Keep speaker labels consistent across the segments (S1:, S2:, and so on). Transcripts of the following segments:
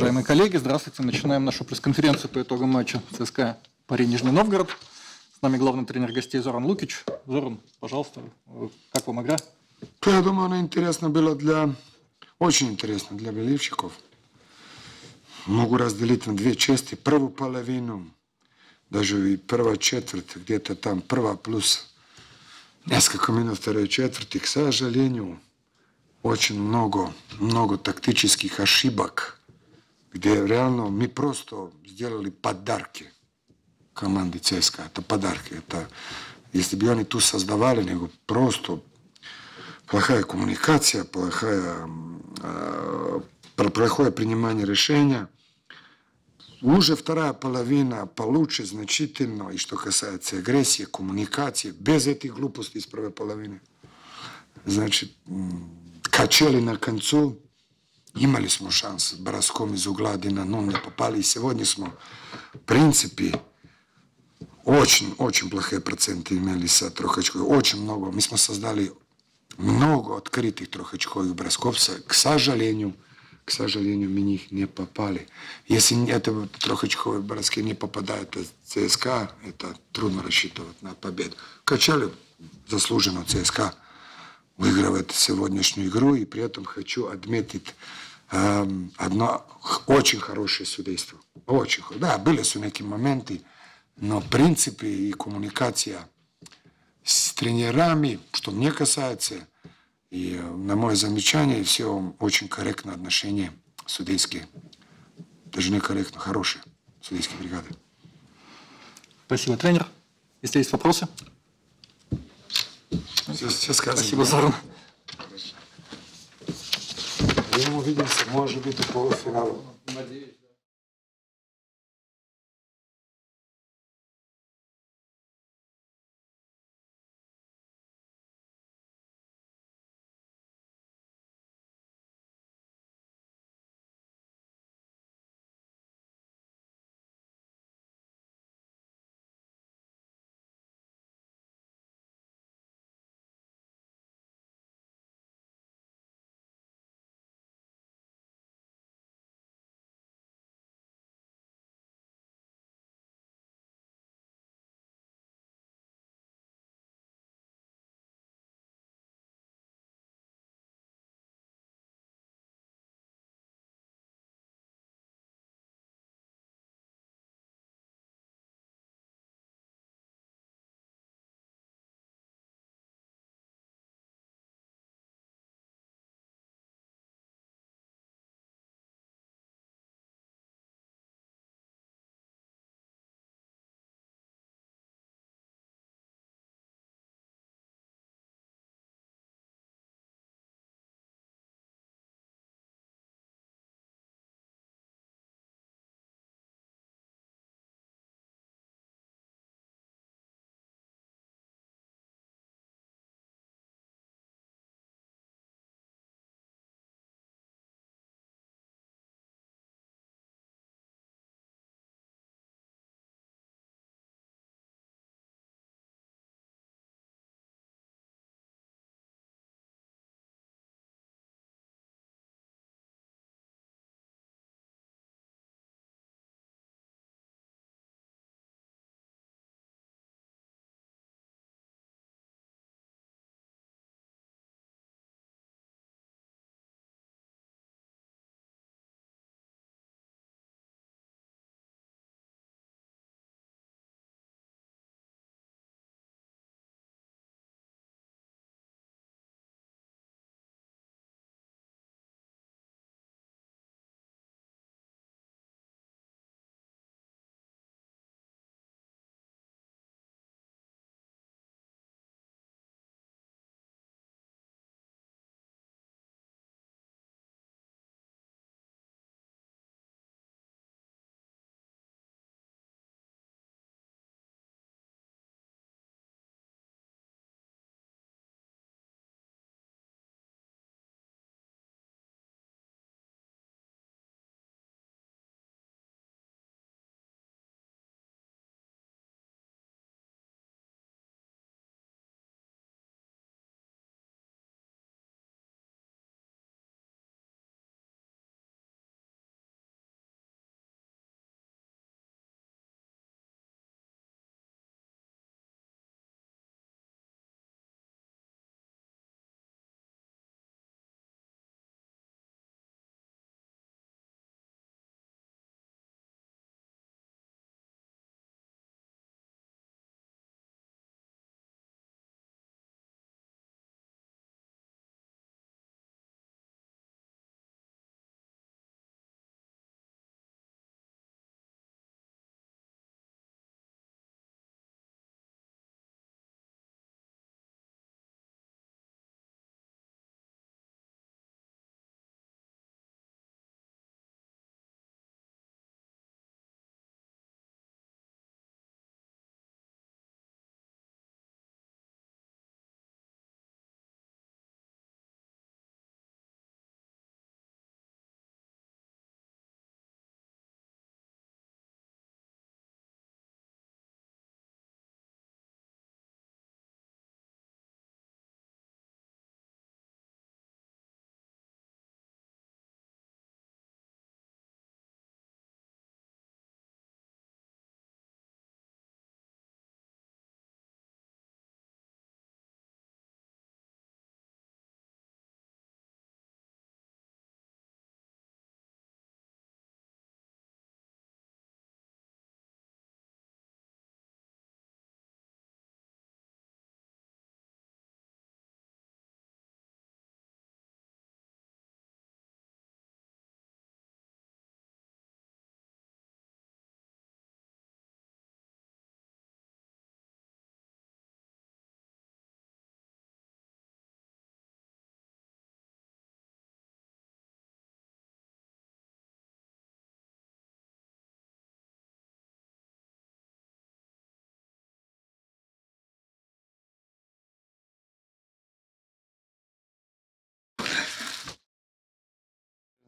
S1: Уважаемые коллеги, здравствуйте. Начинаем нашу пресс-конференцию по итогам матча ЦСКА пари Нижний Новгород. С нами главный тренер гостей Зоран Лукич. Зоран, пожалуйста, как вам игра?
S2: Я думаю, она интересна была для... Очень интересно для болельщиков. Могу разделить на две части. Первую половину, даже и первая четверть, где-то там первая плюс несколько минут второй четверти, к сожалению, очень много, много тактических ошибок, где реально мы просто сделали подарки команде ЦСКА. Это подарки. Это, если бы они тут создавали, него просто плохая коммуникация, плохая, э, плохое принимание решения. Уже вторая половина получше значительно, и что касается агрессии, коммуникации, без этих глупостей из первой половины. Значит, качели на концу, имали smo из угла один на ноль не попали. И сегодня smo, в принципе, очень, очень плохие проценты имели с трехочковых. Очень много. Мы создали много открытых трехочковых бросков. К сожалению, к сожалению, мы них не попали. Если это трехочковые броски не попадают в ЦСКА, это трудно рассчитывать на победу. Качали заслуженно ЦСКА выигрывает сегодняшнюю игру. И при этом хочу отметить э, одно очень хорошее судейство. Очень. Да, были некие моменты, но в принципе и коммуникация с тренерами, что мне касается, и на мое замечание, все очень корректно отношение судейские. Даже не корректно, хорошие судейские бригады.
S1: Спасибо, тренер. Если есть вопросы?
S2: Все, все сказано.
S1: Спасибо, Зоран.
S2: Будем увидимся, может быть, в полуфинале.
S1: Надеюсь.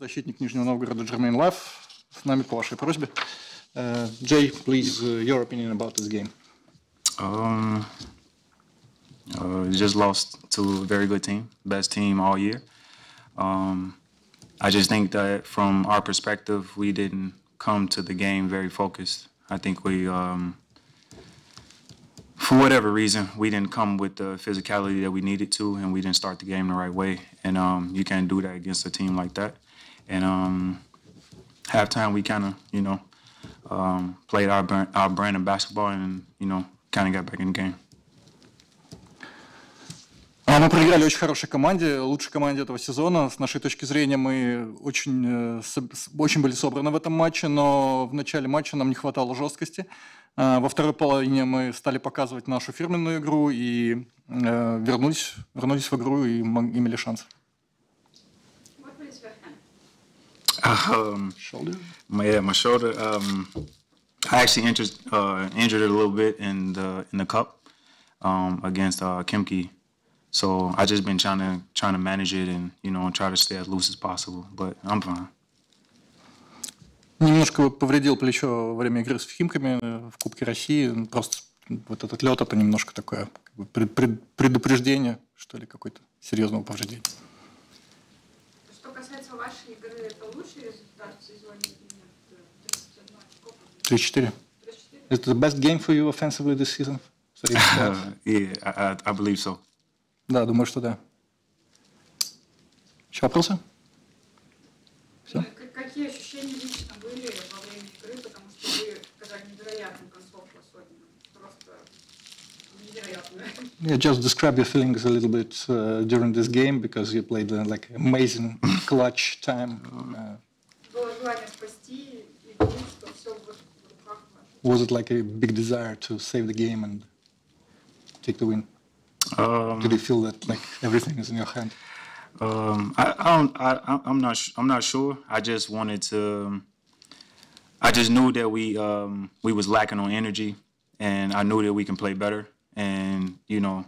S1: защитник Нижнего Новгорода Джермейн Лав с нами по вашей просьбе. Uh, Jay, please, uh, your opinion about this game.
S3: Um, uh, just lost to a very good team, best team all year. Um, I just think that from our perspective, we didn't come to the game very focused. I think we, um, for whatever reason, we didn't come with the physicality that we needed to, and we didn't start the game the right way. And um, you can't do that against a team like that. And um, halftime, we kind of, you know, um, played our our brand of basketball, and you know, kind of got back in the game.
S1: А Мы проиграли очень хорошей команде, лучшей команде этого сезона. С нашей точки зрения мы очень, э, очень были собраны в этом матче, но в начале матча нам не хватало жесткости. А Во второй половине мы стали показывать нашу фирменную игру и э, вернулись, вернулись в игру и имели шанс.
S3: Um, my yeah, my shoulder. Um, I actually injured uh, injured it a little bit in the in the cup um, against uh, Kimki. So I just been trying to trying to manage it and you know try to stay as loose as possible. But I'm fine.
S1: Немножко повредил плечо во время игры с Химками э, в Кубке России. Ну, Просто вот этот лед это немножко такое как бы, пред- пред- предупреждение, что ли, какое-то серьезного повреждения.
S4: Касается вашей игры, это лучший результат в сезоне или нет? Э, 31 очко.
S1: 3-4.
S4: 34?
S1: Is it the best game for you offensively this season? Вас?
S3: yeah, I, I, I believe so.
S1: Да, думаю, что да. Еще вопросы? Yeah, just describe your feelings a little bit uh, during this game because you played uh, like amazing clutch time. Uh, was it like a big desire to save the game and take the win?
S3: Um,
S1: Did you feel that like everything is in your hand?
S3: Um, I, I don't. I, I'm not. I'm not sure. I just wanted to. Um, I just knew that we um, we was lacking on energy, and I knew that we can play better. And you know,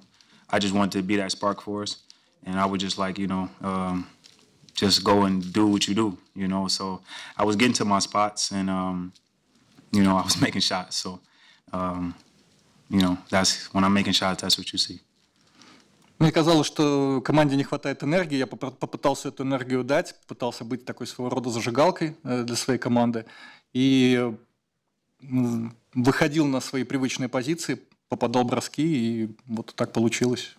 S3: I just wanted to be that spark for us. And I would just like you know, um, just go and do what you do. You know, so I was getting to my spots, and um, you know, I was making shots. So, um, you know, that's when I'm making shots. That's what you see.
S1: Мне казалось, что команде не хватает энергии. Я попро- попытался эту энергию дать, пытался быть такой своего рода зажигалкой э, для своей команды. И м, выходил на свои привычные позиции, попадал броски, и вот так получилось.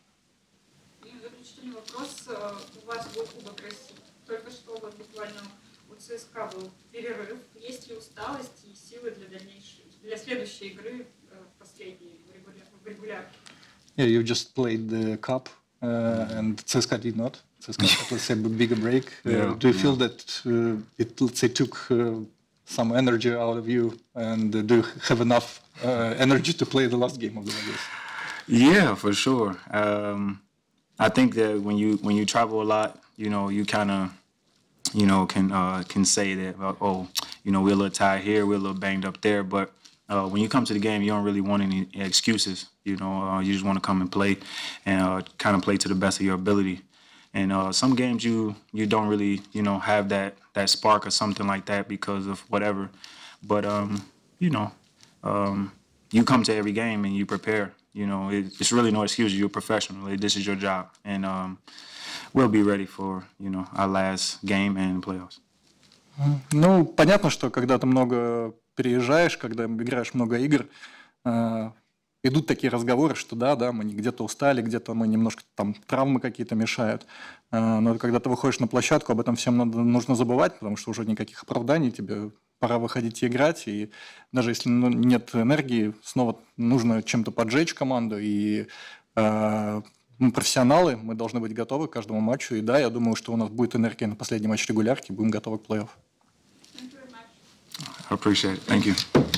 S4: И заключительный вопрос. Э, У вас был Кубок России. Только что вот буквально у ЦСКА был перерыв. Есть ли усталость и силы для дальнейшей, для следующей игры э, последней, в регулярке?
S1: Yeah, you just played the cup, uh, and CSKA did not. CSKA let's say, a bigger break. Uh,
S3: Yeah,
S1: do you feel that uh, it, let's say, took uh, some energy out of you, and do you have enough uh, energy to play the last game of the Vegas?
S3: Yeah, for sure. Um, I think that when you when you travel a lot, you know, you kind of, you know, can uh, can say that uh, oh, you know, we're a little tired here, we're a little banged up there, but uh, when you come to the game, you don't really want any excuses. You know, uh, you just want to come and play, and uh, kind of play to the best of your ability And uh, some games you you don't really you know have that that spark or something like that because of whatever. But um, you know, um, you come to every game and you prepare. You know, it, it's really no excuse. You're a professional. This is your job, and um, we'll be ready for you know our last game and playoffs.
S1: Ну, понятно, что когда ты много переезжаешь, когда играешь много игр, э, идут такие разговоры, что да, да, мы где-то устали, где-то мы немножко там травмы какие-то мешают. Э, но когда ты выходишь на площадку, об этом всем надо, нужно забывать, потому что уже никаких оправданий, тебе пора выходить и играть, и даже если ну, нет энергии, снова нужно чем-то поджечь команду, и э, мы профессионалы, мы должны быть готовы к каждому матчу, и да, я думаю, что у нас будет энергия на последний матч регулярки, будем готовы к плей-офф.
S3: Appreciate it. Thank you.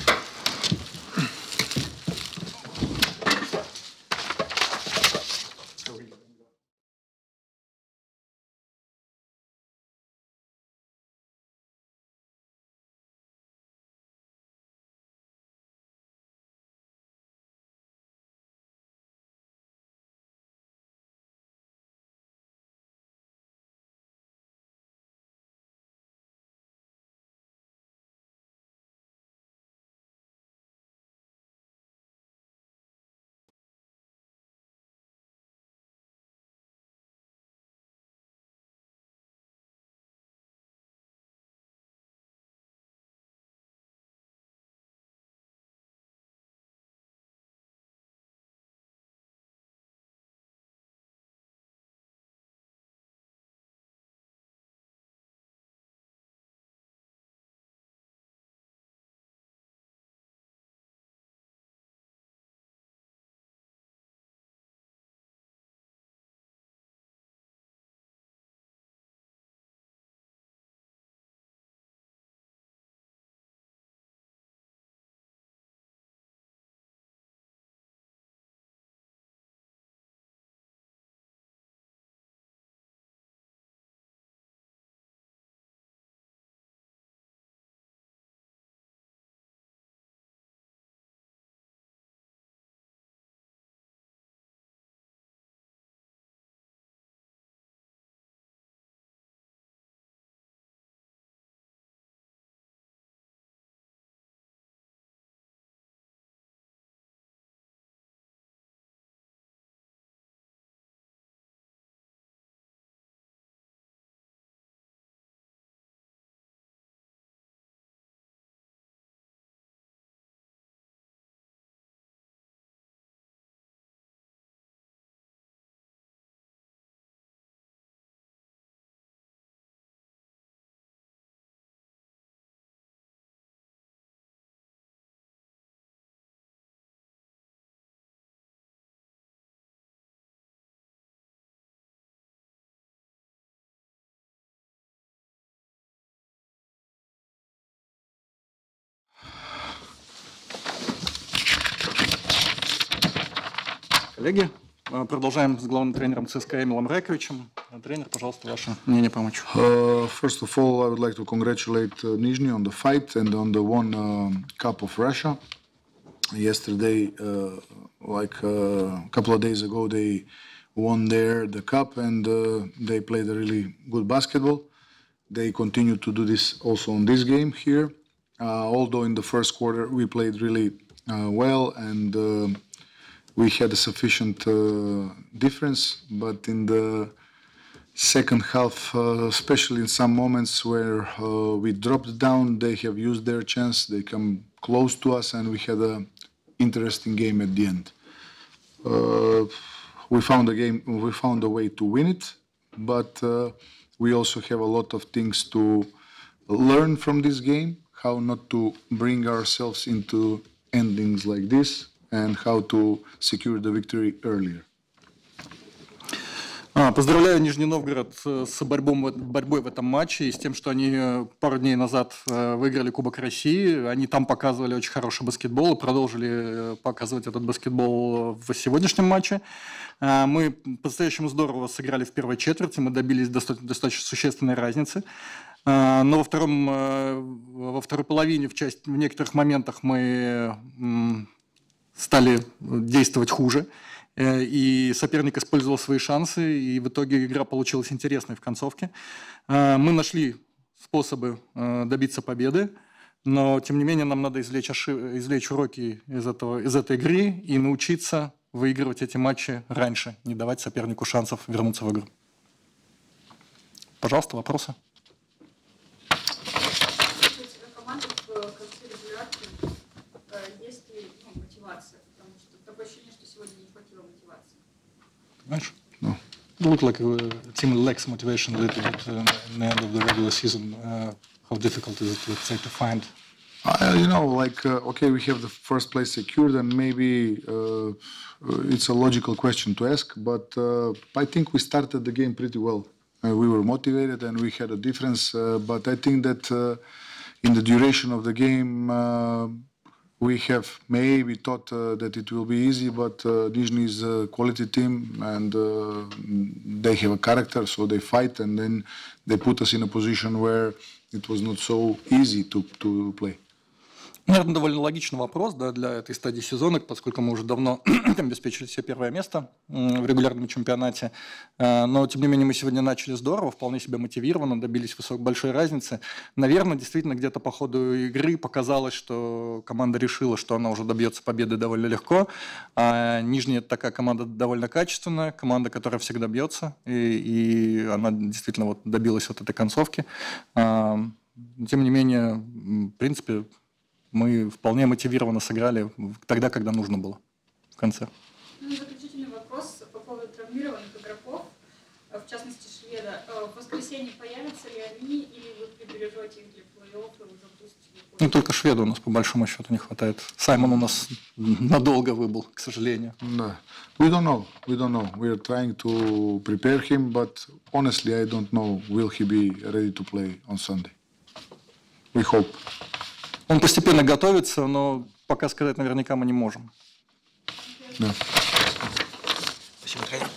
S1: коллеги. Э, Продолжаем с главным тренером ЦСКА Эмилом Рековичем. Э, Тренер, пожалуйста, ваше мнение по матчу.
S5: Uh, first of all, I would like to congratulate uh, Nizhny on the fight and on the one um Cup of Russia. Yesterday, uh, like uh, a couple of days ago, they won there the cup and uh, they played a really good basketball. They continue to do this also on this game here. Uh, although in the first quarter we played really uh, well and uh, we had a sufficient uh, difference, but in the second half, uh, especially in some moments where uh, we dropped down, they have used their chance. They come close to us, and we had a interesting game at the end. Uh, we found a game. We found a way to win it, but uh, we also have a lot of things to learn from this game. How not to bring ourselves into endings like this, and how to secure the victory earlier.
S1: А, Поздравляю Нижний Новгород с борьбом, борьбой в этом матче и с тем, что они э, пару дней назад э, выиграли Кубок России. Они там показывали очень хороший баскетбол и продолжили э, показывать этот баскетбол в сегодняшнем матче. А, Мы по-настоящему здорово сыграли в первой четверти, мы добились доста- достаточно существенной разницы. А, Но во, втором, во второй половине в, часть, в некоторых моментах мы стали действовать хуже. Э, И соперник использовал свои шансы, и в итоге игра получилась интересной в концовке. Э, Мы нашли способы э, добиться победы, но тем не менее нам надо извлечь, ошиб- извлечь уроки из, этого, из этой игры и научиться выигрывать эти матчи раньше, не давать сопернику шансов вернуться в игру. Пожалуйста, вопросы?
S5: No.
S1: It looked like a team lacks motivation a little bit um, in the end of the regular season. Uh, how difficult is it, let's say, to find?
S5: Uh, you know, like, uh, okay, we have the first place secured, and maybe uh, uh, it's a logical question to ask, but I think we started the game pretty well. we were motivated and we had a difference, but I think that in the duration of the game, we have maybe thought uh, that it will be easy. But uh, Nizhny is a quality team, and uh, they have a character, so they fight, and then they put us in a position where it was not so easy to to play.
S1: Наверное, довольно логичный вопрос да, для этой стадии сезона, поскольку мы уже давно обеспечили себе первое место в регулярном чемпионате. Э, Но, тем не менее, мы сегодня начали здорово, вполне себя мотивированно, добились высокой большой разницы. Наверное, действительно, где-то по ходу игры показалось, что команда решила, что она уже добьется победы довольно легко. А Нижняя – такая команда довольно качественная, команда, которая всегда бьется, и, и она действительно вот добилась вот этой концовки. Тем не менее, в принципе, мы вполне мотивированно сыграли тогда, когда нужно было в конце.
S4: Ну и заключительный вопрос по поводу травмированных игроков, э, в частности шведа. Э, В воскресенье появятся ли они, или вы прибережете их для плей-офф и уже пустите
S1: Ну, только шведа у нас по большому счету не хватает. Саймон у нас надолго выбыл, к сожалению.
S5: No, we don't know. We don't know. We are trying to prepare him, but honestly, I don't know. Will he be ready to play on Sunday? We hope.
S1: Он постепенно готовится, но пока сказать наверняка мы не можем.
S5: No.
S1: Спасибо, тренер.